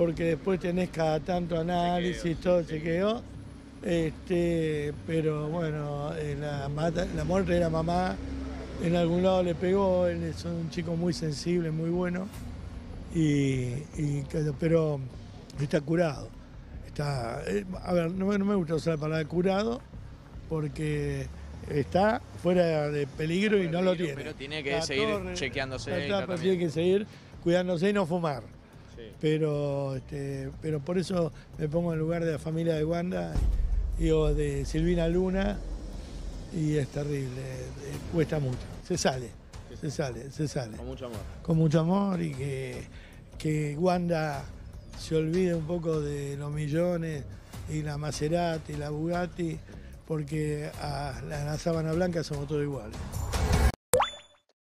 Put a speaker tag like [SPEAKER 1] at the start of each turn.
[SPEAKER 1] porque después tenés cada tanto análisis, todo chequeo. Este, pero bueno, eh, la, mata- la muerte de la mamá en algún lado le pegó, él es un chico muy sensible, muy bueno, y, pero está curado. Está, eh, a ver, no, me- no me gusta usar la palabra curado, porque está fuera de peligro y no lo tiene.
[SPEAKER 2] Pero tiene que
[SPEAKER 1] Está
[SPEAKER 2] seguir
[SPEAKER 1] todo re-
[SPEAKER 2] chequeándose.
[SPEAKER 1] está, pero tiene que seguir cuidándose y no fumar.
[SPEAKER 2] Sí.
[SPEAKER 1] Pero, este, pero por eso me pongo en lugar de la familia de Wanda y o de Silvina Luna y es terrible, eh, cuesta mucho. Se sale, se sale, se sale.
[SPEAKER 2] Con mucho amor.
[SPEAKER 1] Con mucho amor y que, que Wanda se olvide un poco de los millones y la Maserati, la Bugatti, porque a la, la sábana blanca somos todos iguales.